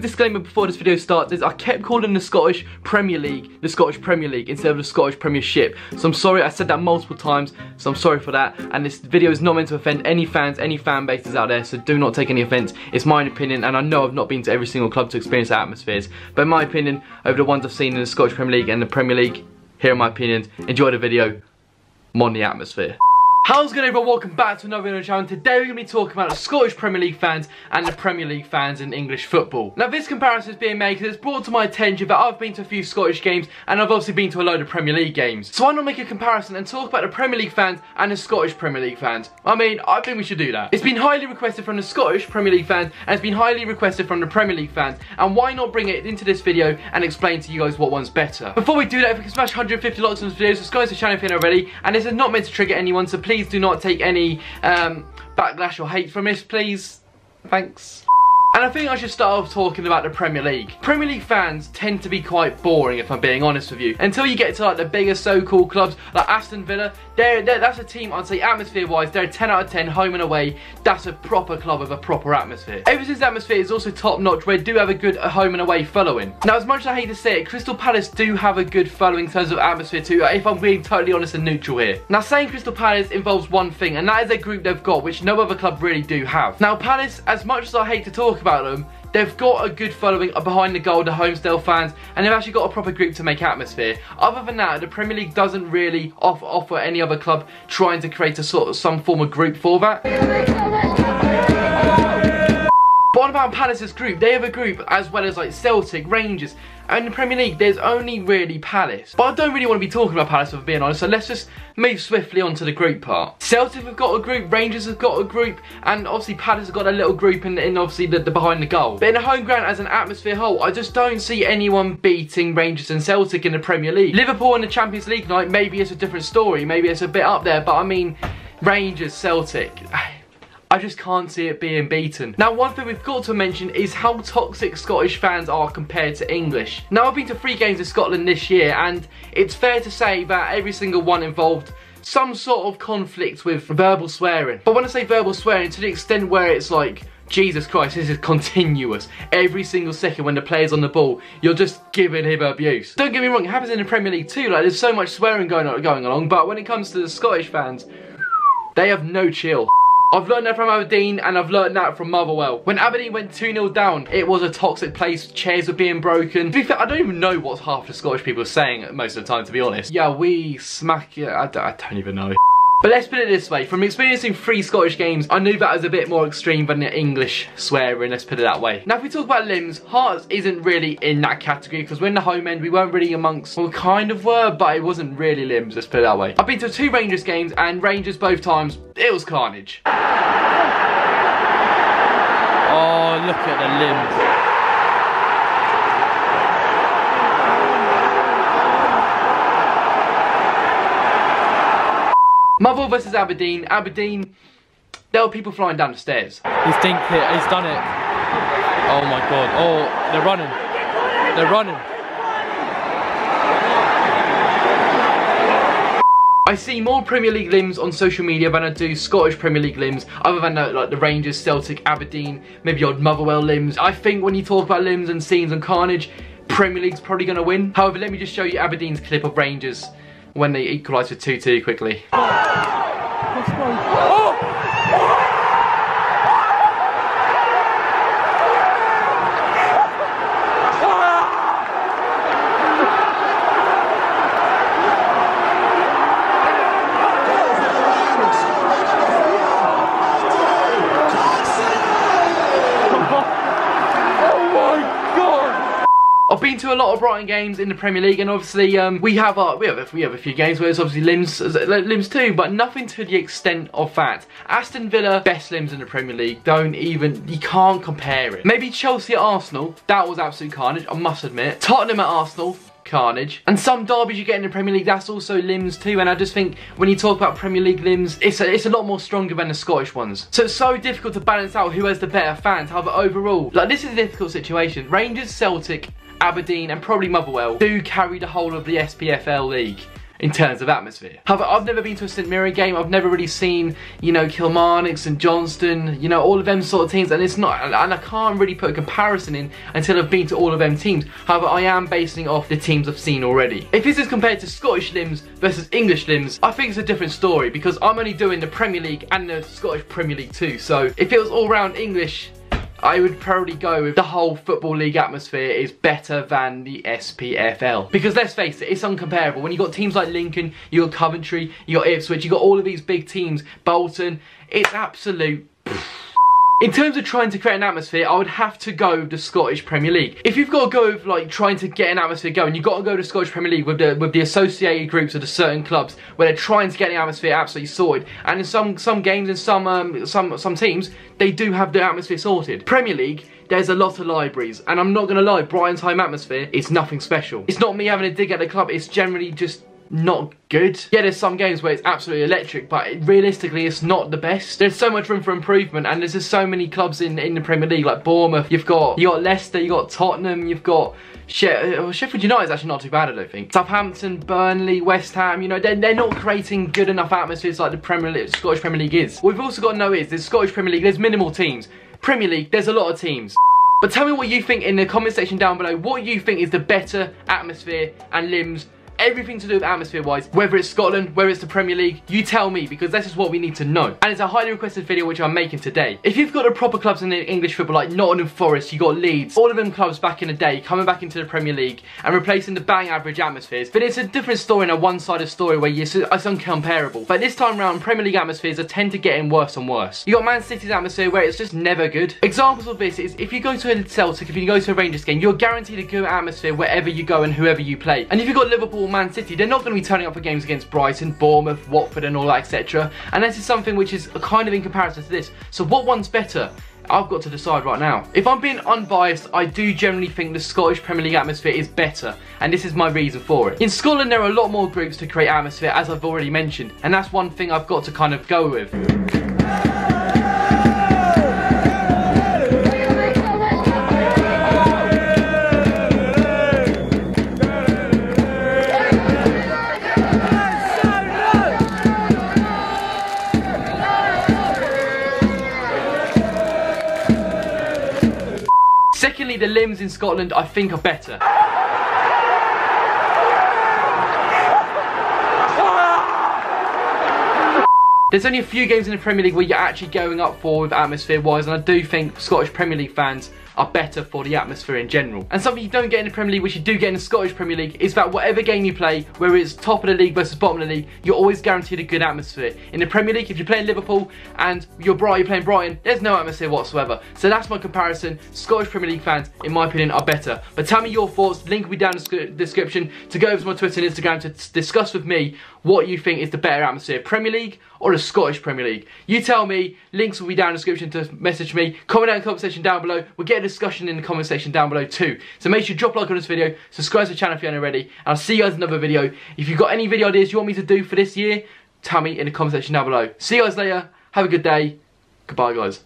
disclaimer before this video starts is I kept calling the Scottish Premier League the Scottish Premier League instead of the Scottish Premiership. So I'm sorry, I said that multiple times, so I'm sorry for that. And this video is not meant to offend any fans, any fan bases out there, so do not take any offence. It's my opinion, and I know I've not been to every single club to experience the atmospheres, but in my opinion, over the ones I've seen in the Scottish Premier League and the Premier League, here are my opinions. Enjoy the video. Mon the atmosphere. How's it going everyone? Welcome back to another video channel. Today we're going to be talking about the Scottish Premier League fans and the Premier League fans in English football. Now this comparison is being made because it's brought to my attention that I've been to a few Scottish games and I've obviously been to a load of Premier League games. So why not make a comparison and talk about the Premier League fans and the Scottish Premier League fans? I mean, I think we should do that. It's been highly requested from the Scottish Premier League fans and it's been highly requested from the Premier League fans and why not bring it into this video and explain to you guys what one's better. Before we do that, if we can smash 150 likes on this video, subscribe to the channel if you're not already and this is not meant to trigger anyone so please do not take any any um, backlash or hate from this, please. Thanks. And I think I should start off talking about the Premier League. Premier League fans tend to be quite boring if I'm being honest with you. Until you get to like the bigger so-called clubs like Aston Villa, they're, they're, that's a team I'd say atmosphere-wise, they're a 10 out of 10 home and away. That's a proper club with a proper atmosphere. Everton's atmosphere is also top-notch where they do have a good home and away following. Now as much as I hate to say it, Crystal Palace do have a good following in terms of atmosphere too, if I'm being totally honest and neutral here. Now saying Crystal Palace involves one thing and that is a group they've got which no other club really do have. Now Palace, as much as I hate to talk about them, They've got a good following behind the goal, the Holmesdale fans, and they've actually got a proper group to make atmosphere. Other than that, the Premier League doesn't really offer, any other club trying to create a sort of some form of group for that. But what about Palace's group? They have a group as well as like Celtic, Rangers, in the Premier League there's only really Palace. But I don't really want to be talking about Palace if I'm being honest, so let's just move swiftly on to the group part. Celtic have got a group, Rangers have got a group, and obviously Palace have got a little group in, in obviously the, the behind the goal. But in the home ground as an atmosphere whole, I just don't see anyone beating Rangers and Celtic in the Premier League. Liverpool in the Champions League night, maybe it's a different story, maybe it's a bit up there, but I mean, Rangers, Celtic, I just can't see it being beaten. Now one thing we've got to mention is how toxic Scottish fans are compared to English. Now I've been to three games in Scotland this year and it's fair to say that every single one involved some sort of conflict with verbal swearing. But when I say verbal swearing, to the extent where it's like, Jesus Christ, this is continuous. Every single second when the player's on the ball, you're just giving him abuse. Don't get me wrong, it happens in the Premier League too, like there's so much swearing going, on, going along, but when it comes to the Scottish fans, they have no chill. I've learned that from Aberdeen and I've learned that from Motherwell. When Aberdeen went 2-0 down, it was a toxic place, chairs were being broken. To be fair, I don't even know what half the Scottish people are saying most of the time, to be honest. Yeah, we smack it, I don't, I don't even know. But let's put it this way, from experiencing three Scottish games, I knew that was a bit more extreme than the English swearing, let's put it that way. Now if we talk about limbs, Hearts isn't really in that category because we're in the home end, we weren't really amongst, well we kind of were, but it wasn't really limbs, let's put it that way. I've been to two Rangers games and Rangers both times, it was carnage. Oh, look at the limbs. Motherwell versus Aberdeen. Aberdeen, there were people flying down the stairs. He's dinked it, he's done it. Oh my god. Oh, they're running. They're running. I see more Premier League limbs on social media than I do Scottish Premier League limbs, other than uh, like the Rangers, Celtic, Aberdeen, maybe odd Motherwell limbs. I think when you talk about limbs and scenes and carnage, Premier League's probably going to win. However, let me just show you Aberdeen's clip of Rangers when they equalise for 2-2 quickly. I've been to a lot of Brighton games in the Premier League, and obviously um, we have our, we have a, we have a few games where it's obviously limbs limbs too, but nothing to the extent of that. Aston Villa best limbs in the Premier League. Don't even you can't compare it. Maybe Chelsea at Arsenal, that was absolute carnage. I must admit. Tottenham at Arsenal, carnage. And some derbies you get in the Premier League, that's also limbs too. And I just think when you talk about Premier League limbs, it's a, it's a lot more stronger than the Scottish ones. So it's so difficult to balance out who has the better fans. However, overall, like this is a difficult situation. Rangers, Celtic, Aberdeen and probably Motherwell do carry the whole of the SPFL league. in terms of atmosphere. However, I've never been to a St Mirren game. I've never really seen, you know, Kilmarnock, St Johnstone, you know, all of them sort of teams, and it's not, and I can't really put a comparison in until I've been to all of them teams. However, I am basing off the teams I've seen already. If this is compared to Scottish limbs versus English limbs, I think it's a different story because I'm only doing the Premier League and the Scottish Premier League too. So if it was all round English I would probably go with the whole Football League atmosphere is better than the SPFL. Because let's face it, it's uncomparable. When you've got teams like Lincoln, you got Coventry, you got Ipswich, you've got all of these big teams, Bolton, it's absolute... In terms of trying to create an atmosphere, I would have to go with the Scottish Premier League. If you've got to go with like trying to get an atmosphere going, you've got to go to the Scottish Premier League with the with the associated groups of the certain clubs where they're trying to get the atmosphere absolutely sorted. And in some some games and some um, some some teams, they do have the atmosphere sorted. Premier League, there's a lot of libraries, and I'm not gonna lie, Brighton's home atmosphere is nothing special. It's not me having a dig at the club, it's generally just not good. Yeah, there's some games where it's absolutely electric, but realistically, it's not the best. There's so much room for improvement, and there's just so many clubs in, in the Premier League, like Bournemouth, you've got you got Leicester, you got Tottenham, you've got She uh, Sheffield United is actually not too bad, I don't think. Southampton, Burnley, West Ham, you know, they're, they're not creating good enough atmospheres like the Premier League, Scottish Premier League is. What we've also got to know is, the Scottish Premier League, there's minimal teams. Premier League, there's a lot of teams. But tell me what you think in the comment section down below. What you think is the better atmosphere and limbs everything to do with atmosphere wise, whether it's Scotland, whether it's the Premier League, you tell me because this is what we need to know. And it's a highly requested video which I'm making today. If you've got the proper clubs in English football like Nottingham Forest, you got Leeds, all of them clubs back in the day coming back into the Premier League and replacing the bang average atmospheres. But it's a different story and a one-sided story where it's uncomparable. But this time around, Premier League atmospheres are tend to getting worse and worse. You got Man City's atmosphere where it's just never good. Examples of this is if you go to a Celtic, if you go to a Rangers game, you're guaranteed a good atmosphere wherever you go and whoever you play. And if you've got Liverpool Man City, they're not going to be turning up for games against Brighton, Bournemouth, Watford and all that, etc. And this is something which is kind of in comparison to this. So what one's better? I've got to decide right now. If I'm being unbiased, I do generally think the Scottish Premier League atmosphere is better, and this is my reason for it. In Scotland, there are a lot more groups to create atmosphere, as I've already mentioned, and that's one thing I've got to kind of go with. Secondly, the limbs in Scotland I think are better. There's only a few games in the Premier League where you're actually going up for with atmosphere wise and I do think Scottish Premier League fans are better for the atmosphere in general. And something you don't get in the Premier League, which you do get in the Scottish Premier League, is that whatever game you play, whether it's top of the league versus bottom of the league, you're always guaranteed a good atmosphere. In the Premier League, if you're playing Liverpool and you're Brighton, you're playing Brighton, there's no atmosphere whatsoever. So that's my comparison. Scottish Premier League fans, in my opinion, are better. But tell me your thoughts. Link will be down in the description to go over to my Twitter and Instagram to discuss with me what you think is the better atmosphere, Premier League or the Scottish Premier League. You tell me, links will be down in the description to message me, comment down in the comment section down below, we'll get a discussion in the comment section down below too. So make sure you drop a like on this video, subscribe to the channel if you haven't already, and I'll see you guys in another video. If you've got any video ideas you want me to do for this year, tell me in the comment section down below. See you guys later, have a good day, goodbye guys.